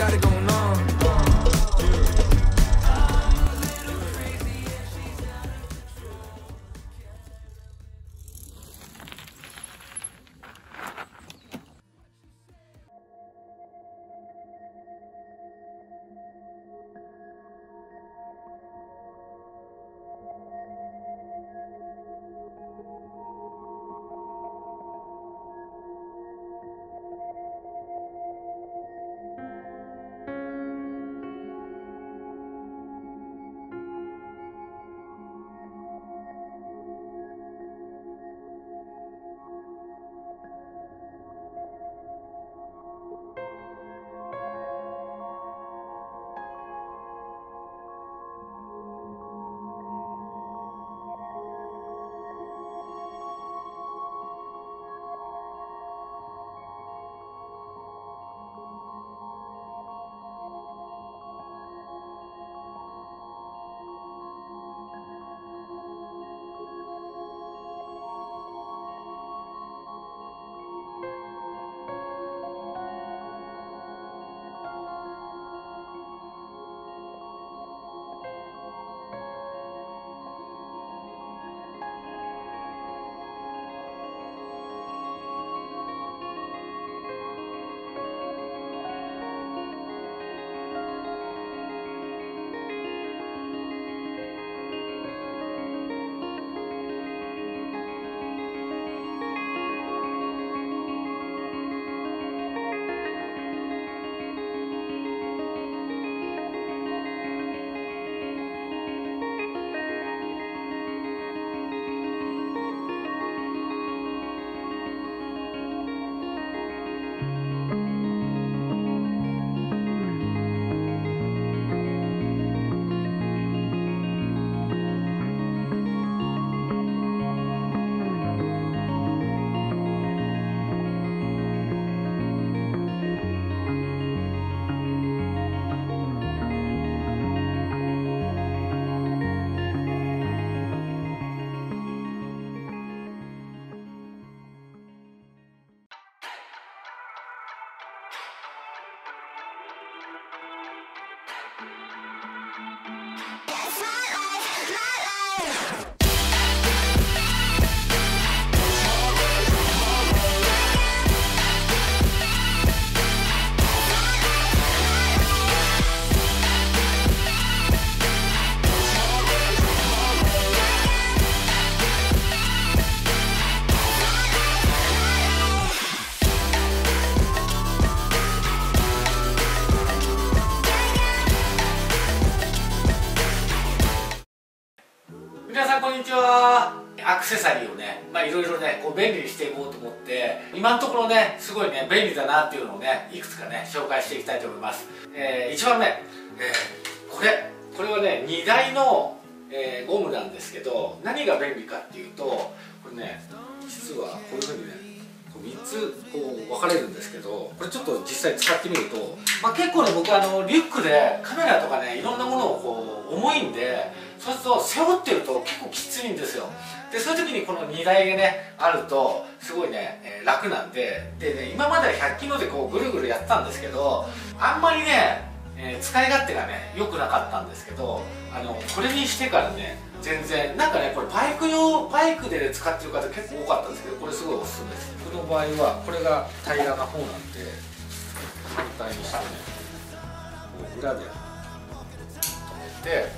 gotta go セサリーをねまあいろいろねこう便利にしていこうと思って今のところねすごいね便利だなっていうのをねいくつかね紹介していきたいと思います、え1番目、えーこれ。これはね荷台の、えーゴムなんですけど何が便利かっていうとこれね実はこういうふうにね3つこう分かれるんですけどこれちょっと実際使ってみると、まあ、結構ね僕あのリュックでカメラとかねいろんなものをこう重いんでそうすると背負ってると結構きついんですよ。でそういう時にこの荷台がねあるとすごいね、えー楽なんででね今までは100キロでこうぐるぐるやってたんですけどあんまりね、えー使い勝手がね良くなかったんですけどあのこれにしてからね全然なんかねこれバイク用バイクでね使ってる方結構多かったんですけどこれすごいおすすめです。この場合はこれが平らな方なんで反対にしてねこう裏で止めて、ね、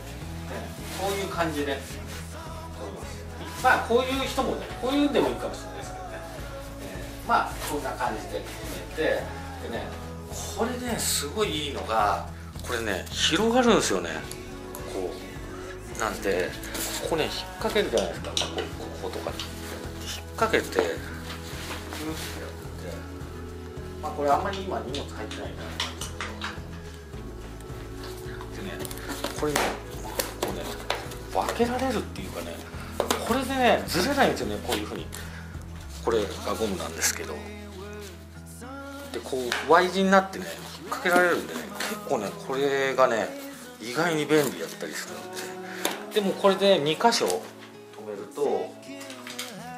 こういう感じでます。まあこういう人もねこういうんでもいいかもしれないですけどね、えーまあこんな感じで止めてでねこれねすごいいいのがこれね広がるんですよね。こうなんでここね引っ掛けるじゃないですか。こことかに。引っ掛けてくるってやって。まあこれあんまり今荷物入ってないからでねこれね開けられるっていうかねこれでねずれないんですよねこういうふうに。これがゴムなんですけど。こう Y 字になってね引っ掛けられるんでね結構ねこれがね意外に便利だったりするんで。でもこれで2箇所止めると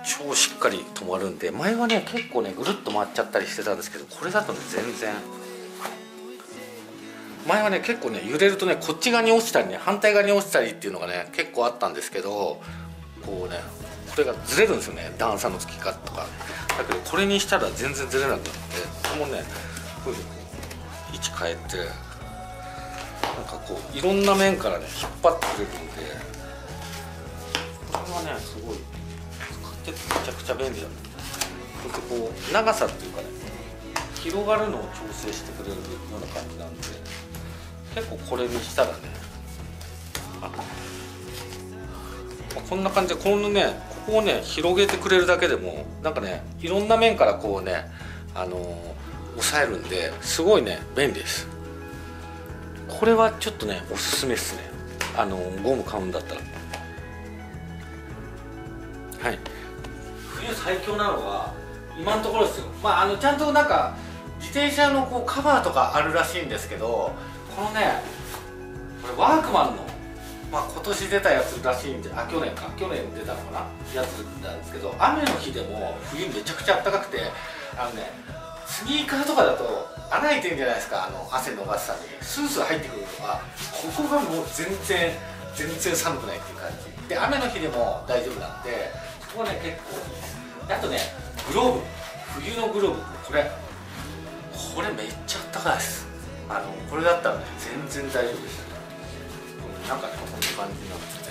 超しっかり止まるんで前はね結構ねぐるっと回っちゃったりしてたんですけどこれだとね全然。前はね結構ね揺れるとねこっち側に落ちたりね反対側に落ちたりっていうのがね結構あったんですけどこうねこれがずれるんですよね段差の付き方とか。だけどこれにしたら全然ずれなくなってこれもねこういう位置変えてなんかこういろんな面からね引っ張ってくれるんでこれはねすごい使ってめちゃくちゃ便利だね。そしてこう長さっていうかね広がるのを調整してくれるような感じなんで結構これにしたらねあこんな感じでこのねここをね広げてくれるだけでもなんかねいろんな面からこうねあのー押さえるんですごいね便利です。これはちょっとねおすすめですね。あのーゴム買うんだったら。はい。冬最強なのは今のところですよ。まああのちゃんとなんか自転車のこうカバーとかあるらしいんですけどこのねこれワークマンの、まあ、今年出たやつらしいんであ去年か。去年出たのかなやつなんですけど雨の日でも冬めちゃくちゃ暖かくてあのねスニーカーとかだと穴開いてるんじゃないですかあの汗伸ばすために。スースー入ってくるのがここがもう全然全然寒くないっていう感じ。で雨の日でも大丈夫なんでそこはね結構いいです。あとねグローブ。冬のグローブ。これこれめっちゃあったかいです。あのこれだったらね全然大丈夫です。なんかねこんな感じになってて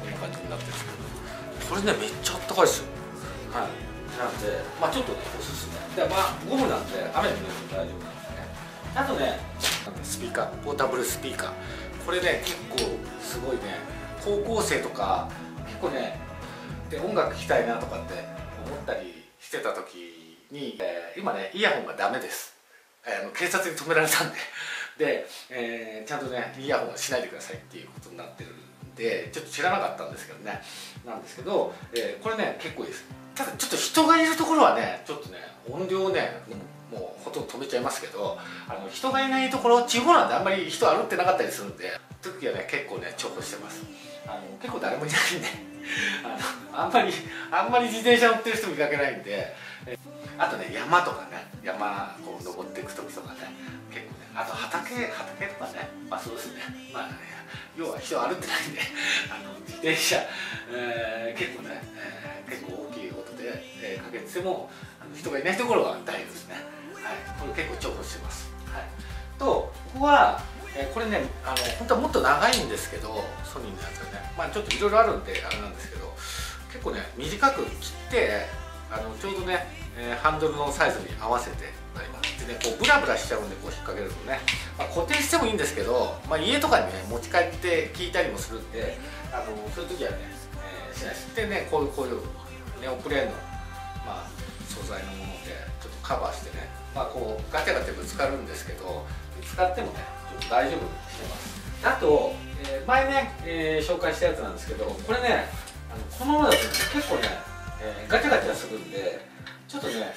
こんな感じになってるんですけどこれねめっちゃあったかいですよはいなんでまあちょっとねおすすめでまあゴムなんで雨に濡れても大丈夫なんでねあとねスピーカーポータブルスピーカーこれね結構すごいね高校生とか結構ねで音楽聴きたいなとかって思ったりしてた時に、えー今ねイヤホンがダメです、えー警察に止められたんで。で、えーちゃんとねイヤホンはしないでくださいっていうことになってるんでちょっと知らなかったんですけどね。なんですけど、えーこれね結構いいです。ただちょっと人がいるところはねちょっとね音量をねもうもうほとんど止めちゃいますけどあの人がいないところ地方なんであんまり人歩ってなかったりするんで時はね結構ね重宝してます。あの結構誰もいないんで。あんまりあんまり自転車乗ってる人見かけないんで。あとね山とかね山こう登っていく時とかね結構ねあと畑畑とかねまあそうですね。まあね要は人歩ってないんで あの自転車、えー結構ね、えー結構大きい音で、えーかけててもあの人がいないところは大丈夫ですね。はい。これ結構重宝してます。はい。とここは、えーこれねあの本当はもっと長いんですけどソニーのやつはね。まあちょっといろいろあるんであれなんですけど結構ね短く切ってあのちょうどね、えーハンドルのサイズに合わせてなります。でねこうブラブラしちゃうんでこう引っ掛けるとね、まあ、固定してもいいんですけど、まあ、家とかにね持ち帰って聞いたりもするんであのそういう時はね、えーしないでねこういうこういうネオプレーンの、まあ、素材のものでちょっとカバーしてね、まあ、こうガチャガチャぶつかるんですけどぶつかってもね大丈夫？してます。あと、えー前ね、えー紹介したやつなんですけどこれねあのこのままだとね結構ね、えーガチャガチャするんでちょっとね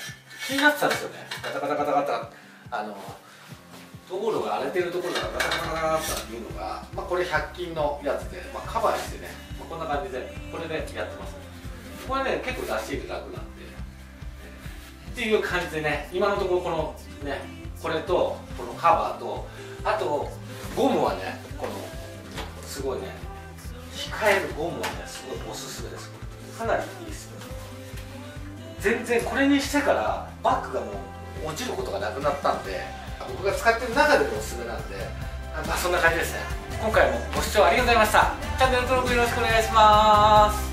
気になってたんですよね。ガタガタガタガタ。あの道路が荒れてるところがガタガタガタっていうのが、まあ、これ100均のやつで、まあ、カバーしてね、まあ、こんな感じでこれでやってますこれね結構出し入れ楽なんで。っていう感じでね今のところこのねこれとこのカバーとあとゴムはねこのすごいね控えるゴムはねすごいおすすめです。かなりいいですよ全然これにしてからバッグがもう落ちることがなくなったんで僕が使ってる中でもおすすめなんでまあそんな感じですね。今回もご視聴ありがとうございました。チャンネル登録よろしくお願いします。